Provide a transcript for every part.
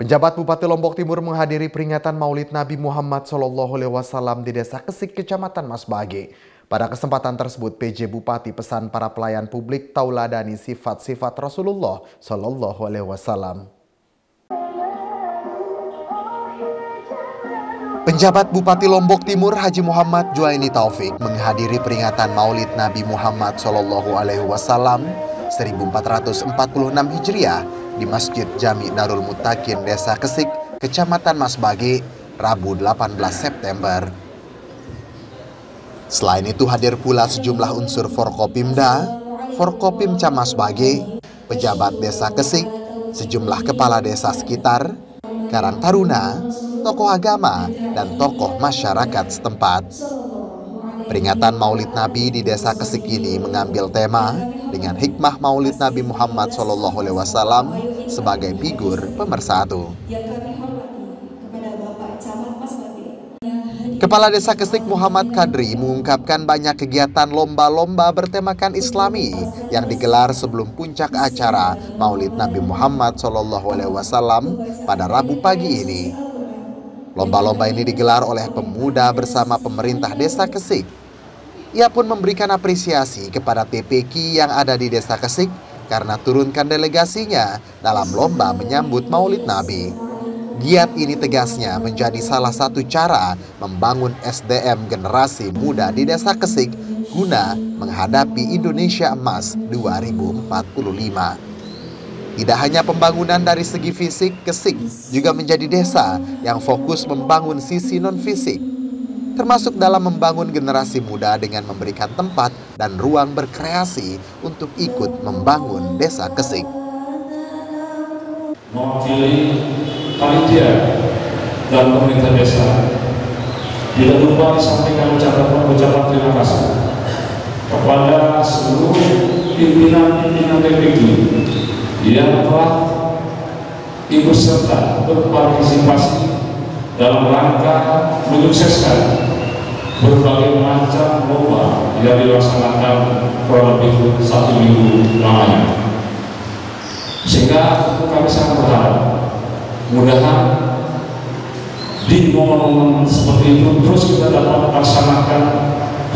Penjabat Bupati Lombok Timur menghadiri peringatan Maulid Nabi Muhammad SAW di Desa Kesik, Kecamatan Masbage. Pada kesempatan tersebut, PJ Bupati pesan para pelayan publik tauladani sifat-sifat Rasulullah Wasallam. Penjabat Bupati Lombok Timur Haji Muhammad Juaini Taufik menghadiri peringatan Maulid Nabi Muhammad Wasallam 1446 Hijriah di Masjid Jami Darul Mutakin Desa Kesik, Kecamatan Masbage, Rabu 18 September. Selain itu hadir pula sejumlah unsur Forkopimda, Forkopim Camas Bage, pejabat desa Kesik, sejumlah kepala desa sekitar, Karang Taruna, tokoh agama, dan tokoh masyarakat setempat. Peringatan Maulid Nabi di Desa Kesik ini mengambil tema dengan hikmah Maulid Nabi Muhammad SAW sebagai figur pemersatu. Kepala Desa Kesik Muhammad Kadri mengungkapkan banyak kegiatan lomba-lomba bertemakan Islami yang digelar sebelum puncak acara Maulid Nabi Muhammad SAW pada Rabu pagi ini. Lomba-lomba ini digelar oleh pemuda bersama pemerintah Desa Kesik ia pun memberikan apresiasi kepada TPK yang ada di Desa Kesik karena turunkan delegasinya dalam lomba menyambut Maulid Nabi. Giat ini tegasnya menjadi salah satu cara membangun SDM generasi muda di Desa Kesik guna menghadapi Indonesia Emas 2045. Tidak hanya pembangunan dari segi fisik, Kesik juga menjadi desa yang fokus membangun sisi non-fisik termasuk dalam membangun generasi muda dengan memberikan tempat dan ruang berkreasi untuk ikut membangun desa Kesik. Mewakili panitia dan pemerintah desa, tidak lupa disampaikan ucapan ucapan terima kasih kepada seluruh pimpinan-pimpinan TPG yang telah ikut serta berpartisipasi dalam rangka menyukseskan berbagai macam lomba yang dilaksanakan kurang lebih satu minggu lamanya. Sehingga kami sangat berharap mudahan di momen-momen seperti itu terus kita dapat laksanakan,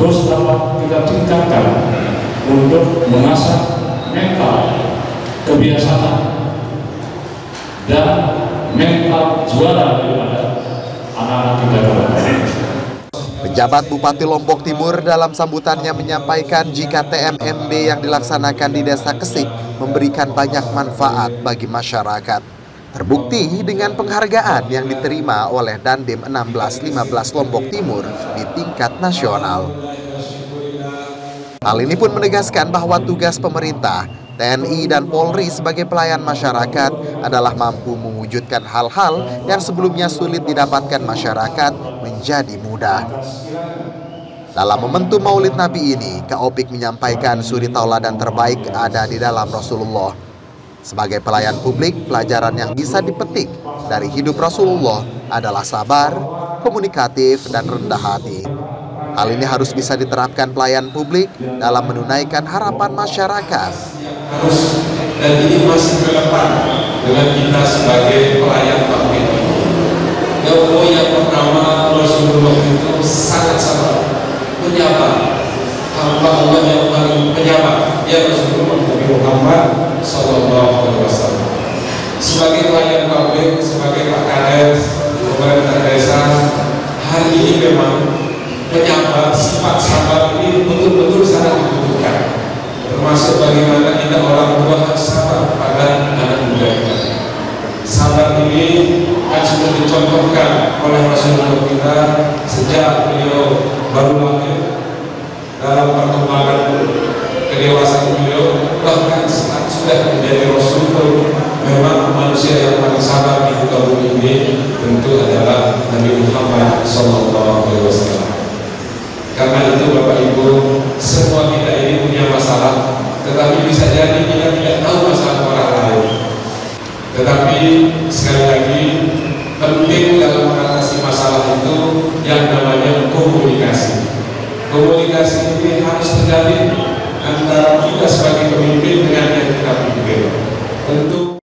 terus dapat kita tingkatkan untuk mengasah mental kebiasaan dan mental juara daripada anak-anak kita Pejabat Bupati Lombok Timur dalam sambutannya menyampaikan jika TMMD yang dilaksanakan di Desa Kesik memberikan banyak manfaat bagi masyarakat. Terbukti dengan penghargaan yang diterima oleh Dandim 1615 Lombok Timur di tingkat nasional. Hal ini pun menegaskan bahwa tugas pemerintah TNI dan Polri sebagai pelayan masyarakat adalah mampu mewujudkan hal-hal yang sebelumnya sulit didapatkan masyarakat menjadi mudah. Dalam momentum maulid Nabi ini, Kaopik menyampaikan suri tauladan terbaik ada di dalam Rasulullah. Sebagai pelayan publik, pelajaran yang bisa dipetik dari hidup Rasulullah adalah sabar, komunikatif, dan rendah hati. Hal ini harus bisa diterapkan pelayan publik dalam menunaikan harapan masyarakat. dan ini masih relevan dengan kita sebagai pelayan publik. Rasulullah itu sangat sabar, penyapa, hamba Allah yang paling penyapa. Ya Rasulullah Nabi Muhammad Sallallahu Alaihi Wasallam. Sebagai pelayan publik, sebagai Pak Kades, pemerintah desa, hari ini memang penyapa sifat sabar ini betul-betul sangat dibutuhkan termasuk bagaimana kita orang tua harus sabar pada anak muda kita sabar ini kan sudah dicontohkan oleh Rasulullah kita sejak beliau baru lahir dalam perkembangan kedewasaan beliau bahkan saat sudah menjadi Rasul memang manusia yang paling sabar di muka bumi ini tentu adalah Nabi Muhammad Sallallahu Alaihi Wasallam karena itu Bapak Ibu, semua kita ini punya masalah, tetapi bisa jadi kita tidak tahu masalah orang lain. Tetapi sekali lagi penting dalam mengatasi masalah itu yang namanya komunikasi. Komunikasi ini harus terjadi antara kita sebagai pemimpin dengan yang kita pimpin. Tentu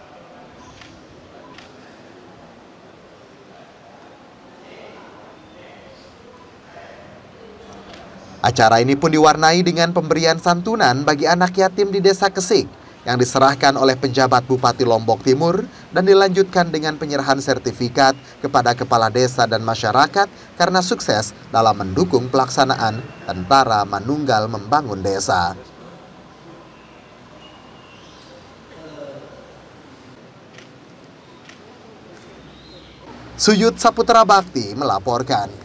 Acara ini pun diwarnai dengan pemberian santunan bagi anak yatim di Desa Kesik yang diserahkan oleh penjabat Bupati Lombok Timur dan dilanjutkan dengan penyerahan sertifikat kepada kepala desa dan masyarakat karena sukses dalam mendukung pelaksanaan Tentara Manunggal Membangun Desa. Suyut Saputra Bakti melaporkan.